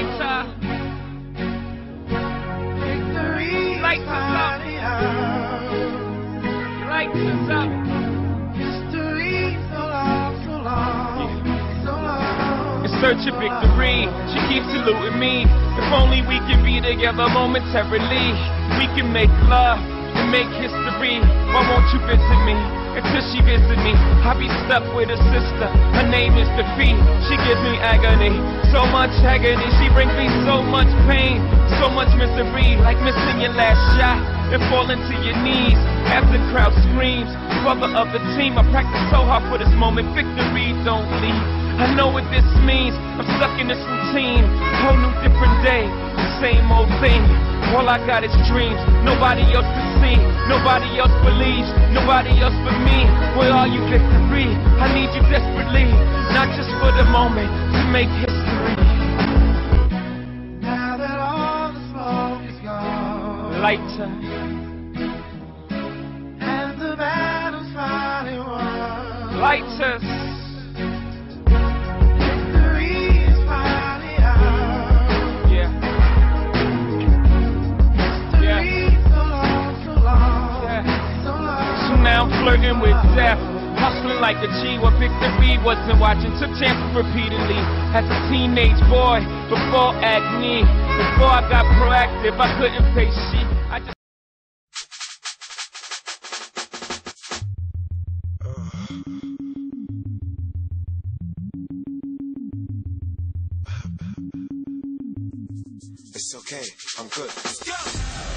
Lighter. Victory Lights us up. Lights us up. History so long, so long, so long. In search of victory, she keeps eluding me. If only we can be together momentarily. We can make love and make history. Why won't you visit me? Until she visit me, I be stuck with a sister. Her name is Defeat. She gives me agony, so much agony. She brings me so much pain, so much misery, like missing your last shot and falling to your knees as the crowd screams. Brother of the team, I practice so hard for this moment. Victory don't leave. I know what this means. I'm stuck in this routine. Whole new different day, same old thing. All I got is dreams. Nobody else can see. Nobody else believes. Nobody else but me. Where are you, victory? I need you desperately. Not just for the moment, to make history. Now that all the smoke is gone, Lighter. and the battle's finally won, Lighters. Death. Hustling like a G, what victory wasn't watching. Took chances repeatedly as a teenage boy. Before acne, before I got proactive, I couldn't face shit. I just It's okay. I'm good. Yeah,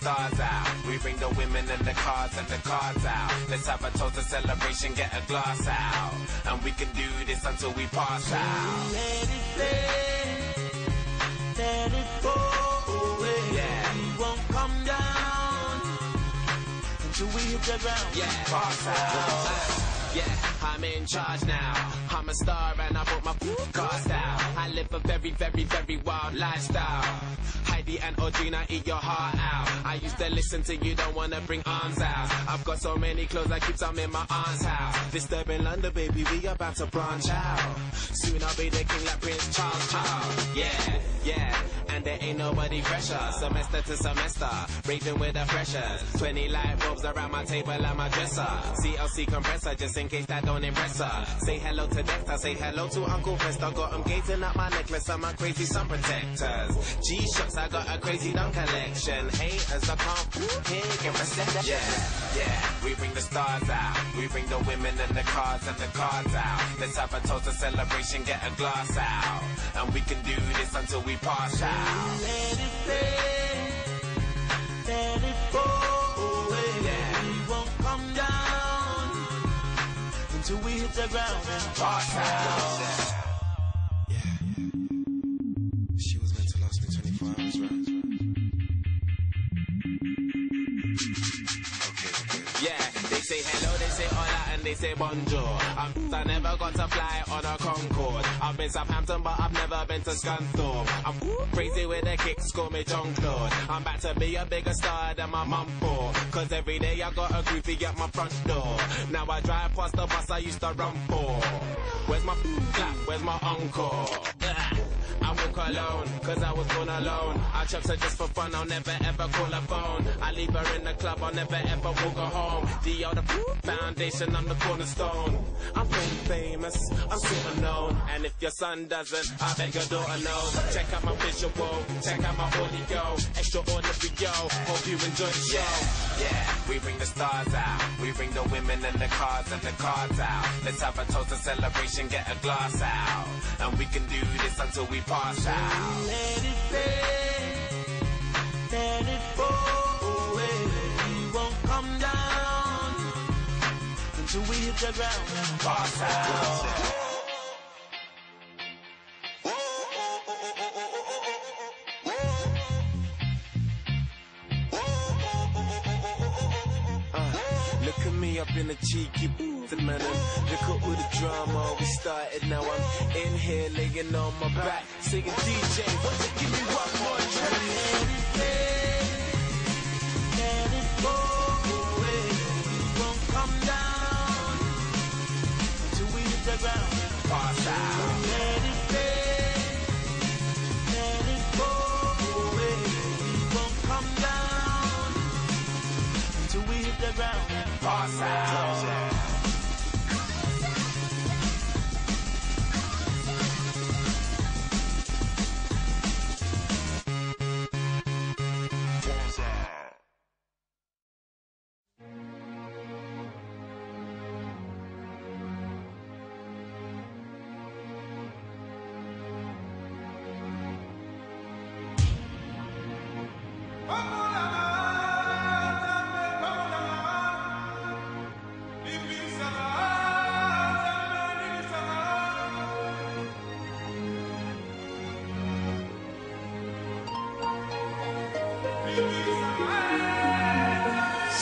stars out. We bring the women and the cars and the cards out. Let's have a toast, a celebration, get a glass out. And we can do this until we pass out. Let it play, let it go away. Yeah. We won't come down until we hit the ground. Yeah, pass out. Yeah, I'm in charge now. I'm a star and I brought my cast out. I live a very, very, very wild lifestyle. Heidi and Audrina eat your heart out. I used to listen to you, don't wanna bring arms out. I've got so many clothes, I keep some in my aunt's house. Disturbing London, baby, we about to branch out. Soon I'll be the king like Prince Charles. Charles. Yeah, yeah, and there ain't nobody fresher. Semester to semester, raving with the freshers. 20 light bulbs around my table and my dresser. CLC compressor, just in case that don't her. Say hello to Dexter, say hello to Uncle Fester. Got him gazing at my necklace and my crazy sun protectors. G shucks, I got a crazy dumb collection. Haters, I can't hear get resent. Yeah, yeah, we bring the stars out. We bring the women and the cars and the cards out. Let's have a toast, a celebration, get a glass out. And we can do this until we pass out. Let it hit the ground and Pass out. She was meant to last me 24 hours, right? Okay, okay. Yeah, they say hello, they say hola, and they say bonjour. I'm, I never got to fly on a Concorde. I've been Southampton, but I've never been to Scunthorpe. I'm crazy with the kicks, call me Jean Claude. I'm back to be a bigger star than my mum for. Cause every day I got a groovy at my front door. Now I drive past the bus I used to run for. Where's my clap? Where's my encore? Cause I was born alone. I chucks her just for fun, I'll never ever call her phone. I leave her in the club, I'll never ever walk her home. The other foundation, I'm the cornerstone. I'm famous, I'm super known. And if your son doesn't, I bet your daughter knows. Check out my visual, check out my audio. Extraordinary, yo. Hope you enjoy the show. Yeah, we bring the stars out. We bring the women and the cars and the cards out. Let's have a toast, a celebration, get a glass out. And we can do this until we pass out. Until we hit the ground out. Look at me up in a cheeky nothing, man. I'm cook with the drama, we started. Now I'm in here, laying on my back, singing DJ. What's it? Give me one more track. Let it go Pass out. Let it go. Let it go away. Won't come down until we hit the ground. Pass out.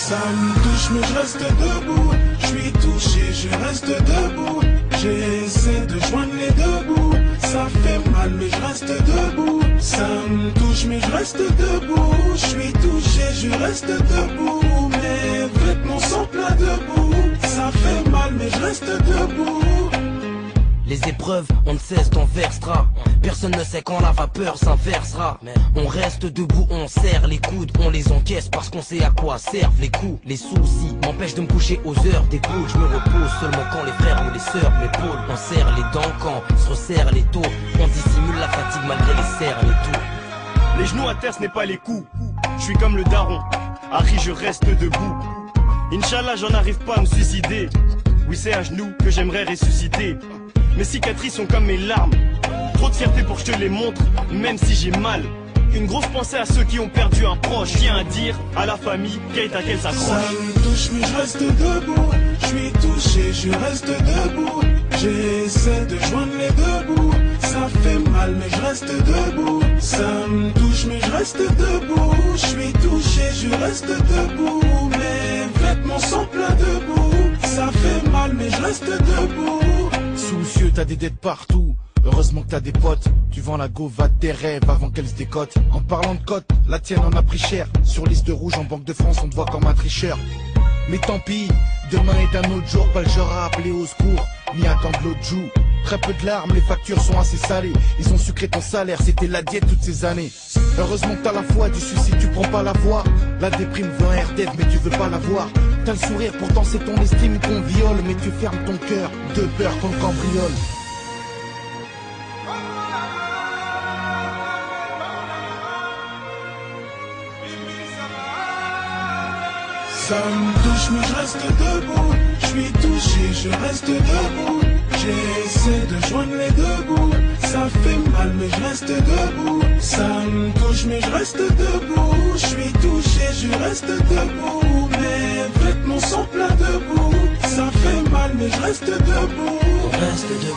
Ça me touche mais je reste debout. Je suis touché, je reste debout. J'essaie de joindre les deux bouts. Ça fait mal mais je reste debout. Ça me touche mais je reste debout. Je suis touché, je reste debout. Mes vêtements sont pleins de boue Ça fait mal mais je reste debout Les épreuves, on ne cesse d'en versera. Personne ne sait quand la vapeur s'inversera. On reste debout, on serre les coudes, on les encaisse parce qu'on sait à quoi servent les coups. Les soucis m'empêchent de me coucher aux heures d'écoute. Je me repose seulement quand les frères ou les sœurs m'épaulent. On serre les dents quand se resserre les taux. On dissimule la fatigue malgré les cernes et tout. Les genoux à terre, ce n'est pas les coups. Je suis comme le daron. Harry, je reste debout. Inch'Allah, j'en arrive pas à me suicider. Oui, c'est à genoux que j'aimerais ressusciter. Mes cicatrices sont comme mes larmes. Trop de fierté pour que je te les montre, même si j'ai mal. Une grosse pensée à ceux qui ont perdu un proche. Tiens à dire à la famille qu'elle à qu'elle Ça s'accroche. me touche mais je reste debout Je suis touché, je reste debout J'essaie de joindre les deux bouts Ça fait mal mais je reste debout Ça me touche mais je reste debout Je suis touché, je reste debout reste debout Soucieux, t'as des dettes partout. Heureusement que t'as des potes. Tu vends la go, va de tes rêves avant qu'elle se décote. En parlant de cote, la tienne en a pris cher. Sur liste rouge en Banque de France, on te voit comme un tricheur. Mais tant pis, demain est un autre jour, pas le genre à appeler au secours, ni attendre l'autre joue. Très peu de larmes, les factures sont assez salées. Ils ont sucré ton salaire, c'était la diète toutes ces années. Heureusement que t'as la foi, du suicide tu prends pas la voix. La déprime veut un RDF, mais tu veux pas la voir. T'as le sourire, pourtant c'est ton estime qu'on viole, mais tu fermes ton cœur de peur qu'on le cambriole. Ça me touche mais je reste debout Je suis touché, je reste debout J'essaie de joindre les deux bouts. Ça fait mal mais je reste debout. Ça me touche mais je reste debout. Je suis touché, je reste debout. Mes vêtements sont pleins de boue. Ça fait mal mais je reste debout. Reste debout.